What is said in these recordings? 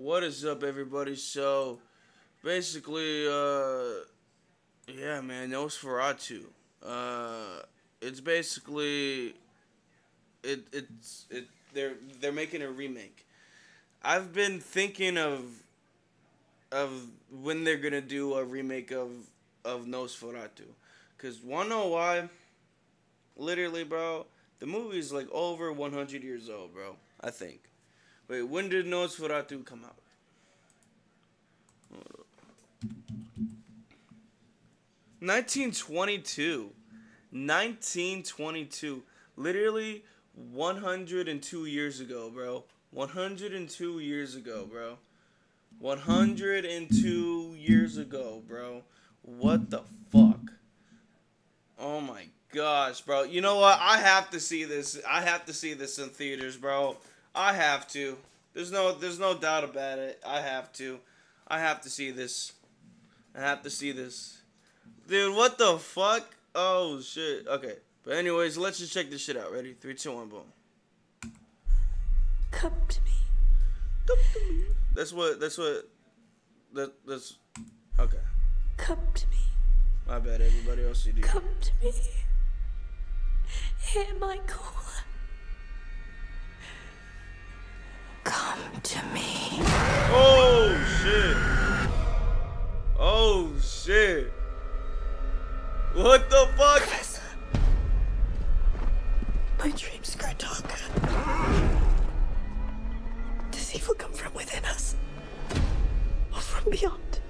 What is up, everybody? So, basically, uh, yeah, man, Nosferatu. Uh, it's basically, it it's it. They're they're making a remake. I've been thinking of, of when they're gonna do a remake of of Nosferatu, cause wanna know why? Literally, bro, the movie is like over 100 years old, bro. I think. Wait, when did Nosferatu come out? 1922. 1922. Literally 102 years ago, bro. 102 years ago, bro. 102 years ago, bro. What the fuck? Oh my gosh, bro. You know what? I have to see this. I have to see this in theaters, bro. I have to. There's no there's no doubt about it. I have to. I have to see this. I have to see this. Dude, what the fuck? Oh shit. Okay. But anyways, let's just check this shit out. Ready? Three, two, one, boom. Come to me. Come to me. That's what that's what that that's okay. Come to me. My bad everybody else CD. Come to me. Hear my call. My dreams grow darker. Does evil come from within us? Or from beyond?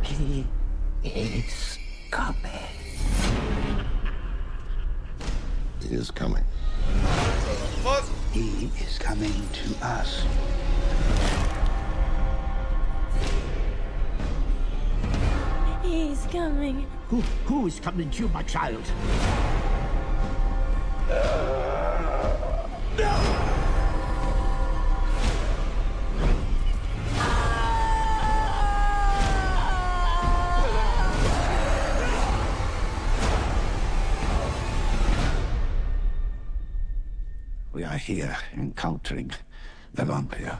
He is coming. He is coming. He is coming to us. He's coming. Who, who is coming to you, my child? No! We are here encountering the vampire.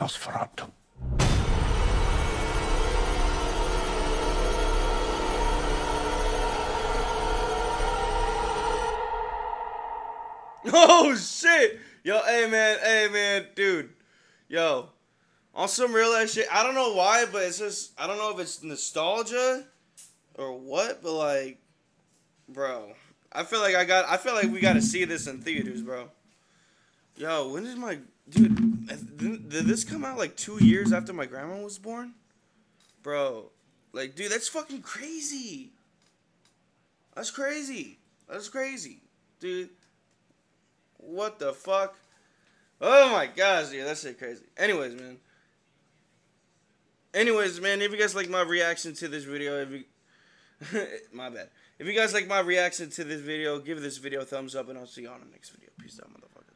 Nosferatu. Oh shit! Yo, hey man, hey man, dude. Yo. On some real ass shit. I don't know why, but it's just I don't know if it's nostalgia or what, but like bro. I feel like I got I feel like we gotta see this in theaters, bro. Yo, when did my dude did did this come out like two years after my grandma was born? Bro. Like, dude, that's fucking crazy. That's crazy. That's crazy. Dude. What the fuck? Oh my gosh, dude, that's shit crazy. Anyways, man. Anyways, man, if you guys like my reaction to this video, if you my bad. If you guys like my reaction to this video, give this video a thumbs up and I'll see you on the next video. Peace out, motherfuckers.